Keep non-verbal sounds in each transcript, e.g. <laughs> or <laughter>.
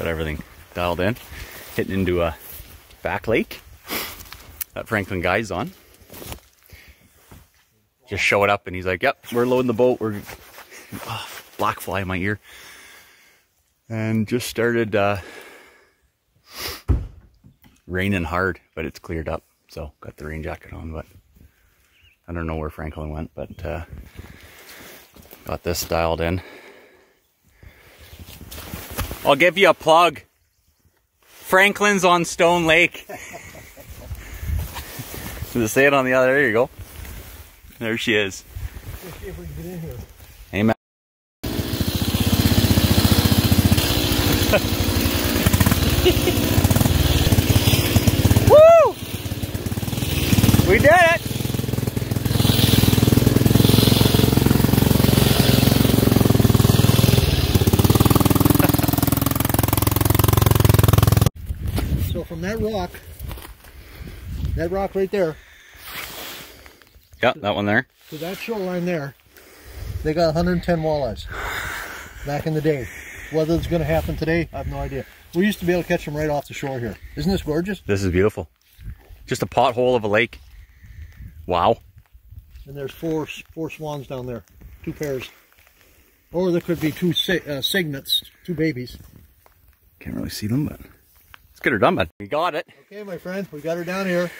Got everything dialed in. Hitting into a back lake that Franklin guy's on. Just showed up and he's like, yep, we're loading the boat. We're oh, black fly in my ear. And just started uh, raining hard, but it's cleared up. So got the rain jacket on, but I don't know where Franklin went, but uh, got this dialed in. I'll give you a plug. Franklin's on Stone Lake. <laughs> Does it say it on the other? There you go. There she is. Amen. Woo! We did it! So from that rock, that rock right there, Yeah, that one there. to that shoreline there, they got 110 walleyes back in the day. Whether it's going to happen today, I have no idea. We used to be able to catch them right off the shore here. Isn't this gorgeous? This is beautiful. Just a pothole of a lake. Wow. And there's four four swans down there, two pairs. Or there could be two uh, cygnets, two babies. Can't really see them, but let's get her done, bud. We got it. Okay, my friend, we got her down here.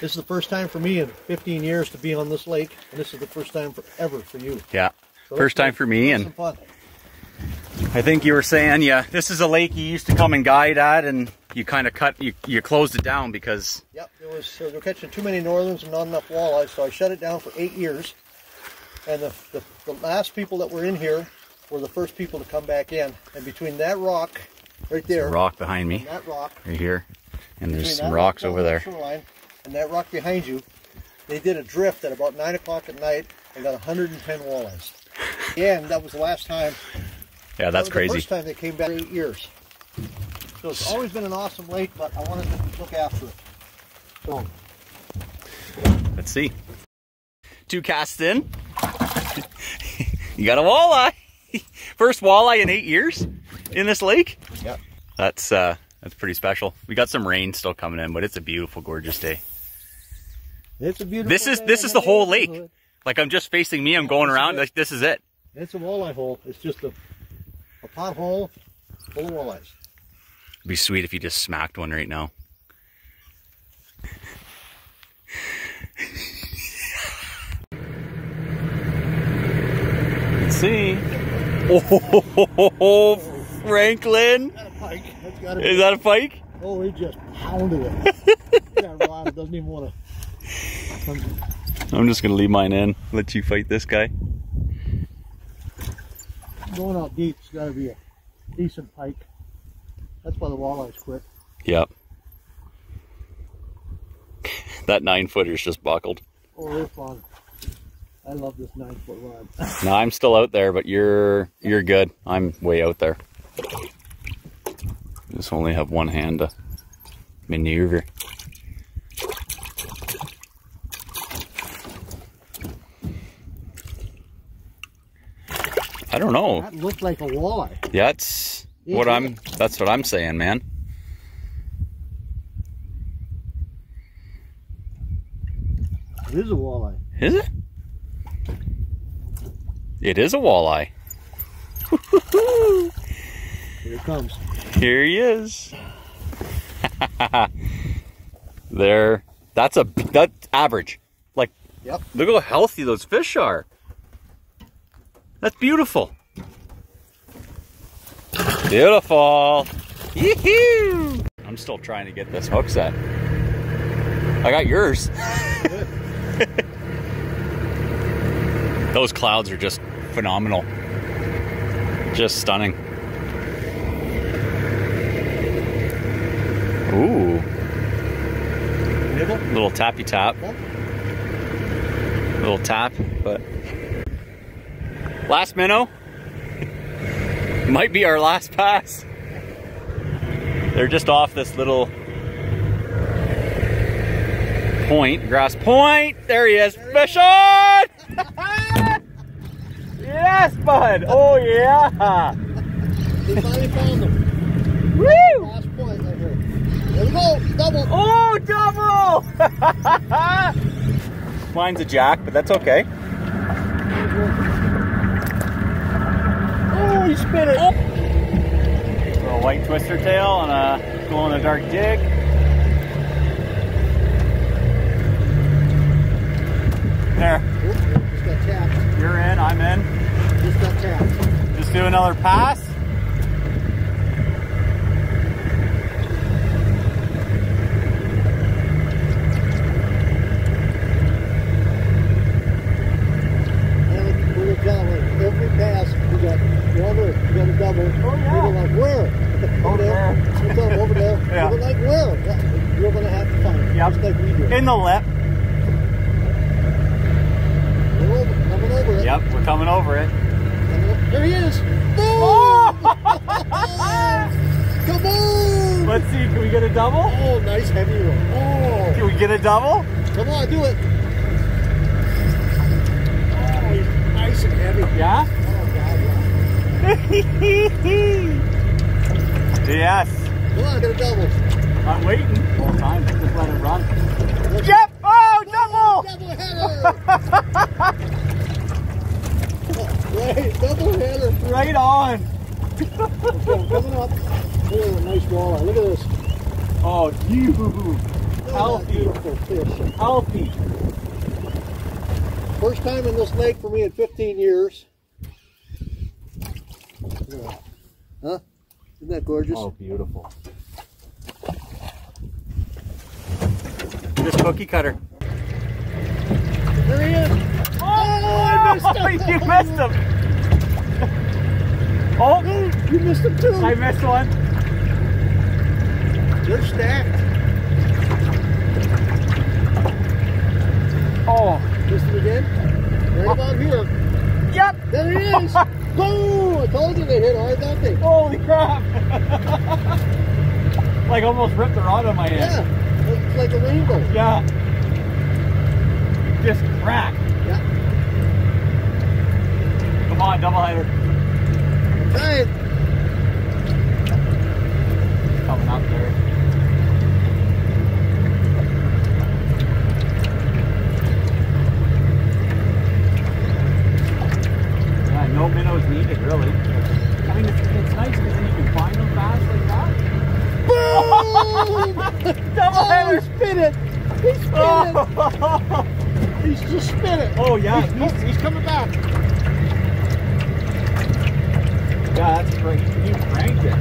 This is the first time for me in 15 years to be on this lake, and this is the first time for, ever for you. Yeah. So First time for me, and fun. I think you were saying, yeah, this is a lake you used to come and guide at, and you kind of cut, you, you closed it down because, Yep, it was uh, we were catching too many northerns and not enough walleyes, so I shut it down for eight years. And the, the, the last people that were in here were the first people to come back in. And between that rock right there, rock behind me, that rock, right here, and there's some that rocks over there. that Shoreline, and that rock behind you, they did a drift at about nine o'clock at night and got 110 walleyes. And that was the last time. Yeah, that that's The crazy. first time they came back in eight years. So it's always been an awesome lake, but I wanted to look after it. So Let's see. Two casts in. <laughs> you got a walleye. <laughs> First walleye in eight years in this lake. Yep. That's uh that's pretty special. We got some rain still coming in, but it's a beautiful, gorgeous day. it's a beautiful. This is day this is the the whole lake. Like I'm just facing me. I'm going around. Like this is it. It's a walleye hole. It's just a, a pothole full of walleyes. It'd be sweet if you just smacked one right now. Let's see. <laughs> Oh, Franklin. That a pike. That's Is that a pike? Oh, he just pounded it. <laughs> that rod doesn't even want to. I'm just gonna leave mine in. Let you fight this guy. Going out deep, it's got to be a decent pike. That's why the walleyes quit. Yep. That nine footer's just buckled. Oh, they're fun. I love this nine foot rod. No, I'm still out there, but you're you're good. I'm way out there. Just only have one hand to maneuver. I don't know. That looked like a walleye. That's Yeah, what. I'm. That's what I'm saying, man. It is a walleye. Is it? It is a walleye. <laughs> Here it comes. Here he is. <laughs> there. That's a that's average. Like, Yep. look how healthy those fish are. That's beautiful. Beautiful. Yee-hoo! I'm still trying to get this hook set. I got yours. <laughs> Those clouds are just phenomenal. Just stunning. Ooh, Nibble. little tappy tap. Yep. Little tap, but last minnow <laughs> might be our last pass. They're just off this little point, grass point. There he is, fish on! <laughs> yes, bud. Oh yeah. They finally found. Woo! Last point right here. There we go. Double. Oh, double! <laughs> Mine's a jack, but that's okay. Oh, he spit it. Oh. Little white twister tail and a glow in the dark jig. There, Oop, just got tapped. you're in, I'm in. Just got tapped. Just do another pass. And we were telling every pass, we got one or we got a double. Oh, yeah. We were like, where? Over there. We tell them over there. Yeah. We were like, where? Yeah, You're going to have to find it. Yep. Just like we do. In the lip. We're over, coming over it. Yep, we're coming over it. There he is. Boom! Oh! Come on! Let's see, can we get a double? Oh, nice heavy one. Oh, Can we get a double? come on, do it. Oh, he's nice and heavy. Yeah? Oh, <laughs> God, yeah. yes. Come on, get a double. I'm waiting. Whole time, just let it run. Yep! Oh, double! <laughs> Double header! <laughs> right, double header. Right on. Okay, coming up. A nice walleye. Look at this. Oh, you. Look at that Healthy. beautiful fish. Healthy. First time in this lake for me in 15 years. Huh? Isn't that gorgeous? Oh, beautiful. This cookie cutter. There he is. Oh, I missed him. <laughs> you missed him. Oh, You missed him too. I missed one. They're stacked. Oh, Missed him again. Right oh. about here. yep. There he is. <laughs> Boom! I told you they hit hard, don't they? Holy crap. <laughs> like almost ripped the rod on my hand. Yeah. It's like a rainbow. Yeah. Just crack. Yeah. Come on, double header. Right. Coming up there. Yeah, no minnows needed, really. I mean, it's, it's nice because then you can find them fast like that. Boom! Double oh, he header! spit it. He spit Oh, it. He's just spit it. oh yeah, He's, he's, he's coming back. yeah, that's great. You cranked it.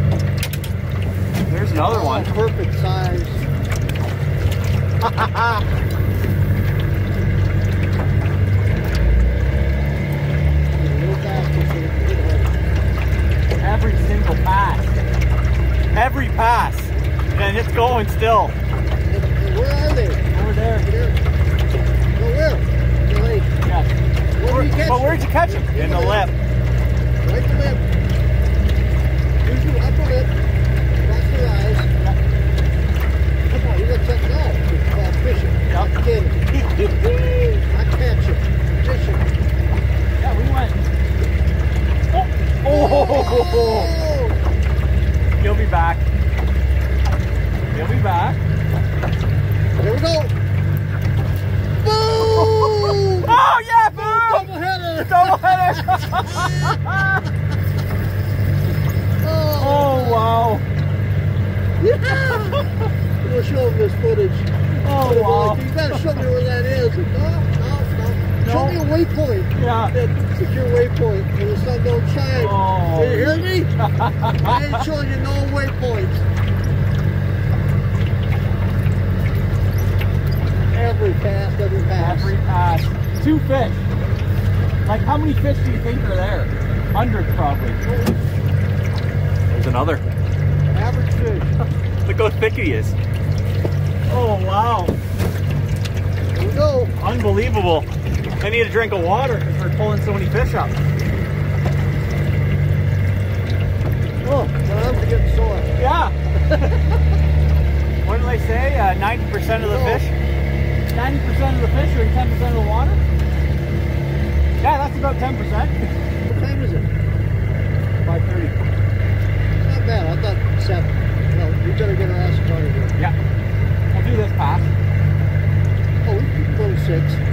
There's another Oh, one. Perfect size. A little faster so you can hit harder. Every single pass. Every pass. And it's going still. Where are they? Over there. There. Go oh, where? The lake. Yes. Where did you catch But where'd you catch him? In the lip. Right the lip. Use your upper lip. Cross your eyes. Come on, you got something else. It's called fishing. Yep. Not kidding. <laughs> Not catching. Fishing. Yeah, we went. Oh. oh! oh, oh He'll be back. He'll be back. There we go. Boom! <laughs> Oh yeah, boom! Double header. Double header! <laughs> oh wow! Yeah. We'll show them this footage. Oh But I'm wow! like, you gotta show me where that is. No, no, no. Show me a waypoint. Yeah. That- It's your waypoint when the sun don't shine. Oh. Do you hear me? <laughs> I ain't showing you no waypoints. Every pass, every pass. Every pass. Two fish. Like how many fish do you think are there? Hundreds probably. There's another. Average fish. <laughs> Look how thick he is. Oh wow. Here we go. Unbelievable. I need a drink of water because we're pulling so many fish up. Oh, arms are getting sore. Yeah. <laughs> what did they say? Uh, 90% of the fish? 90% of the fish are in 10% of the water? Yeah, that's about 10%. What time is it? 530. Not bad. I thought seven. We better get our asses out here. Yeah. We'll do this pass. Oh, we can go to six. For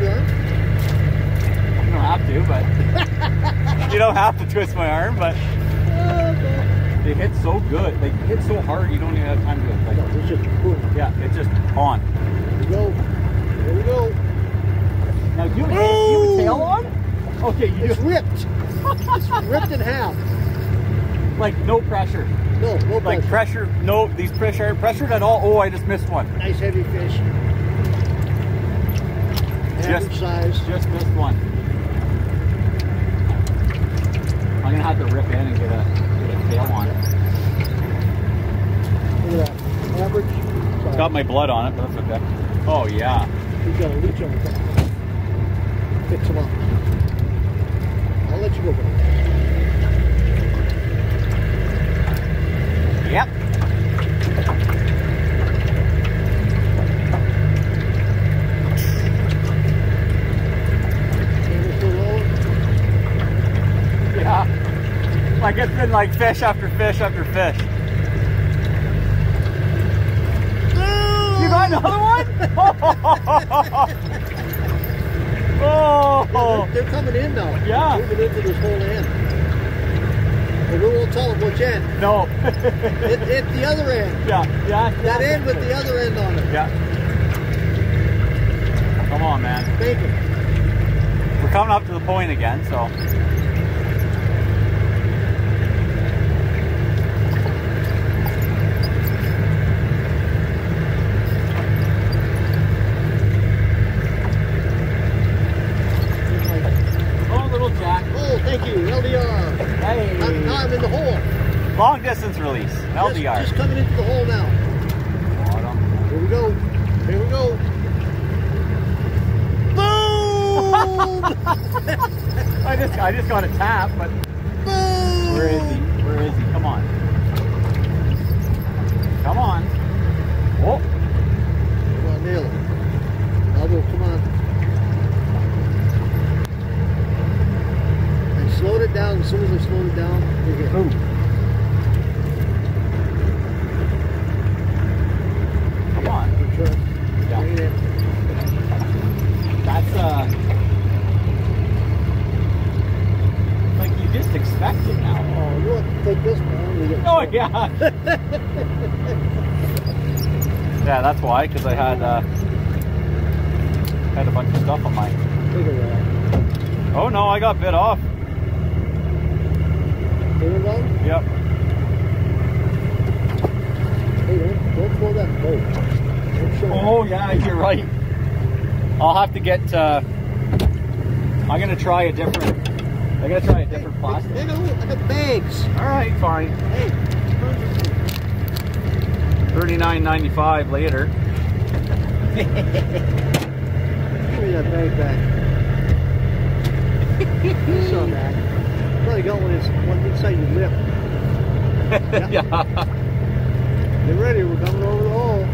sure. You don't have to, but <laughs> you don't have to twist my arm, but Oh, no. they hit so good. They hit so hard you don't even have time to No, like it's just boom. Yeah, it's just on. Here we go. Here we go. Now you, you have a tail oh! on? Okay, you It's ripped. it's ripped in half. like no pressure. No, no Like pressure. pressure, no, these pressure aren't pressured at all. Oh, I just missed one. Nice heavy fish. Just- size. Just missed one. I'm gonna have to rip in and get a get a tail on it. Look at that. Average size. It's got my blood on it, but that's okay. Oh yeah. He's got a leech on the top. Fix him up. I'll let you go. buddy. Yep. Camera still rolling? Yeah. Like it's been like fish after fish after fish. You got another one? <laughs> oh. They're, they're coming in now. Yeah. Moving into this whole end. But we won't tell them which end. No. Hit, hit the other end. yeah. Yeah. That end with the other end on it. Yeah. Come on, man. Bacon. We're coming up to the point again, so. Here's my- Oh, little Jack. Oh, thank you. LDR. Hey. I'm, now I'm in the hole. Long distance release. LDR. Just, just coming into the hole now. Bottom. Here we go. Here we go. Boom! <laughs> I just I just got a tap, but Boom! where is he? Where is he? Come on. Come on. Oh, Come on, nail. Aldo, come on. I slowed it down. As soon as I slowed it down, you're here. boom. Come on. Try. Yeah. In. That's uh like you just expect it now. Oh, you want to take this one? We get Oh yeah. <laughs> yeah, that's why, because I had uh had a bunch of stuff on my Look at that. Oh no, I got bit off. Yep. Hey, don't, don't throw that boat. Don't show Oh yeah, you're right. I'll have to get. Uh, I'm gonna try a different. I'm going to try a different Hey, plastic. Hey, look at the bags. All right, fine. Hey, Thirty-nine ninety-five later. <laughs> give me that bag back. <laughs> you saw Probably got one, ins- one inside your lip. <laughs> yeah. Get ready, we're coming over the hole.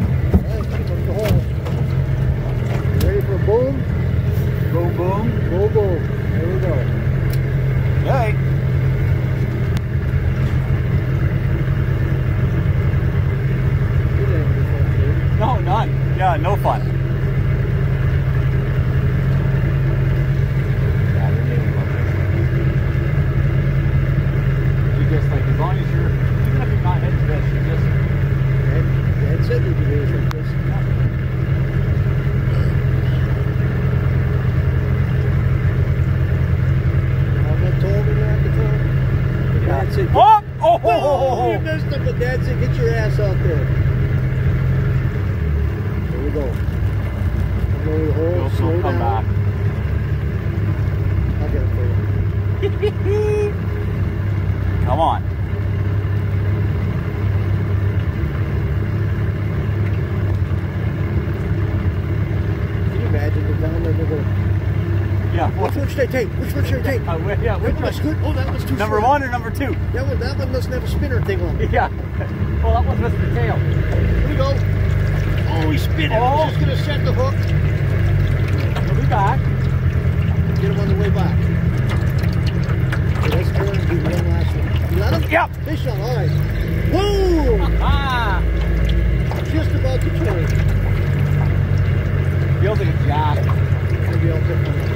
The hole. Ready for a boom? Boom, boom. Boom, boom. There we go. Hey. Get in before you. No, none. Yeah, no fun. Yeah, you're maybe You just like as long as you're even if you're not hitting fish, you just Dad, Dad said you could do it like this. All that told me not to come. But Dad said, Oh! Oh! oh, <laughs> you missed it, but Dad said, get your ass out there. Here we go. Come over the hole, You'll slow come down. back. I'll get it for you. <laughs> Come on. Yeah. Which one should I take? Which one should I take? Uh, yeah, which that good? Oh, that one's too Number short. one or number two? That one, that one doesn't have a spinner thing on it. <laughs> Yeah. Well, that one's missing the tail. Here we go. Oh, he spit it. Oh. He's going to set the hook. We'll be back. Get him on the way back. Okay, let's go and do one last one. You let him? Yep. Fish on, all right. Whoa! Ah! Just about to turn. Building a jack. Maybe I'll pick one up.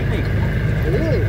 lightning. It is.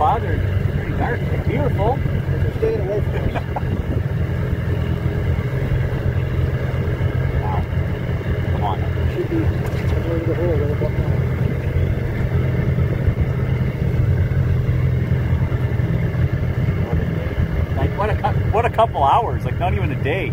spots are pretty dark, They're beautiful. They're staying away from us. wow. Come on. It should be over the hole a little bit more. What a, what a couple hours, like not even a day.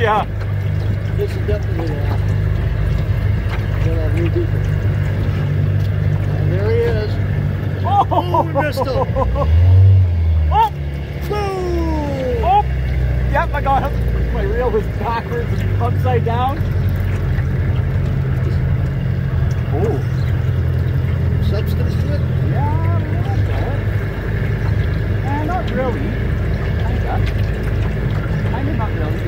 Yeah. This is definitely uh, an apple. And there he is. Oh, oh him! Oh. Boom. Oh. Yep, I got him. My reel was backwards and upside down. Oh. Substance to it? Yeah. Eh, not really.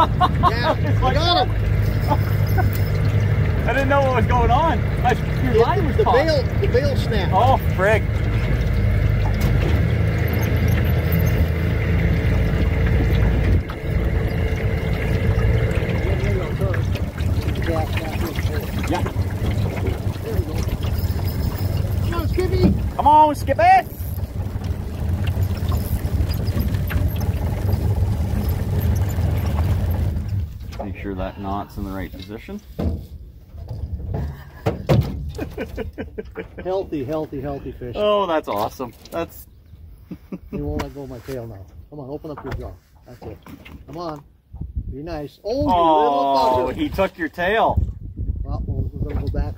Yeah, I got him. I didn't know what was going on. I, your It- line was the caught. bail, the bail snap. Oh, frig. Yeah. There we go. Come on, Skippy. Come on, skip it. Make sure that knot's in the right position. <laughs> Healthy, healthy, healthy fish. Oh, that's awesome. That's <laughs> You won't let go of my tail now. Come on, open up your jaw. That's it. Come on. Be nice. Oh, oh, he took your tail. Well, we're going to go back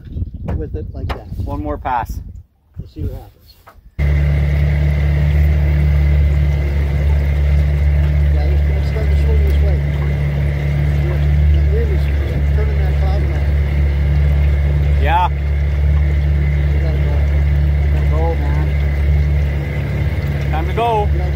with it like that. One more pass. Let's see what happens. Yeah, it's, it's starting to swing this way. Yeah, that wind is yeah, turning that cloud around. Yeah. Go. Gotta go, man. Time to go.